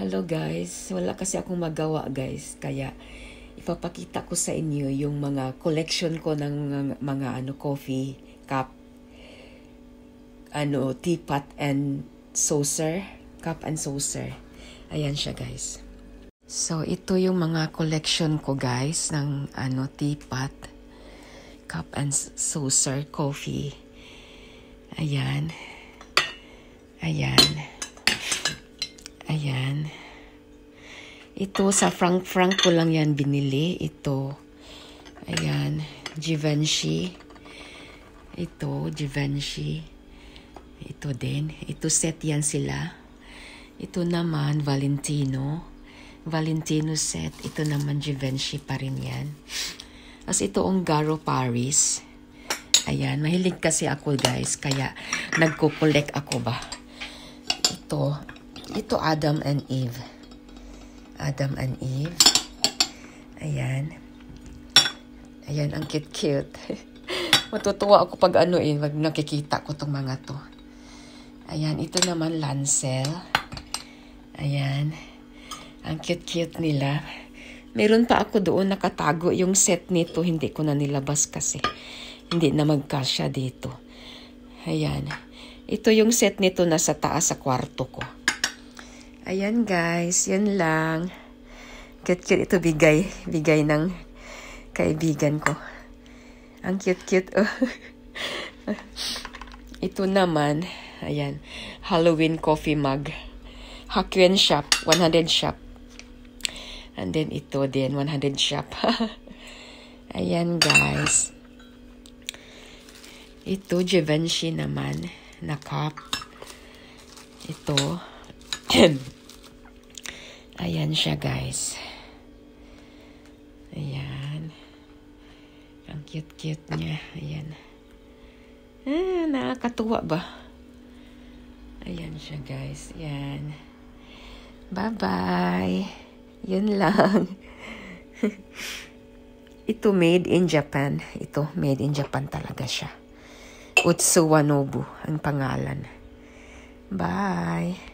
Hello guys, wala kasi akong magawa guys, kaya ipapakita ko sa inyo yung mga collection ko ng mga, ano coffee cup, ano teapot and saucer, cup and saucer. Ayan siya guys. So ito yung mga collection ko guys ng ano teapot, cup and saucer coffee. Ayan. Ayan. Ayan. Ito sa Frank Frank ko lang yan binili. Ito. Ayan. Givenchy. Ito. Givenchy. Ito din. Ito set yan sila. Ito naman Valentino. Valentino set. Ito naman Givenchy pa rin yan. Tapos ito Ungaro Paris. Ayan. Mahilig kasi ako guys. Kaya nagko-collect ako ba. Ito. Ito Adam and Eve. Adam and Eve. Ayan. Ayan, ang cute-cute. Matutuwa ako pag ano eh, pag nakikita ko tong mga to. Ayan, ito naman Lancel. Ayan. Ang cute-cute nila. Meron pa ako doon nakatago yung set nito. Hindi ko na nilabas kasi. Hindi na magkasya dito. Ayan. Ito yung set nito na sa taas sa kwarto ko. Ayan guys, yan lang. Cute-cute ito bigay. Bigay ng kaibigan ko. Ang cute-cute. Oh. ito naman, ayan, Halloween coffee mug. Hakuen shop, 100 shop. And then ito din, 100 shop. ayan guys. Ito, Givenchy naman, na cup. Ito. Ayan siya guys. Ayan. Ang cute-cute niya. Ayan. Ah, nakakatuwa ba? Ayan siya guys. Ayan. Bye-bye. Yun lang. Ito made in Japan. Ito made in Japan talaga siya. Utsuwanobu ang pangalan. Bye.